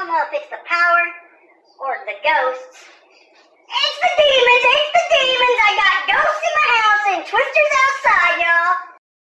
don't know if it's the power or the ghosts. It's the demons! It's the demons! I got ghosts in my house and twisters outside, y'all!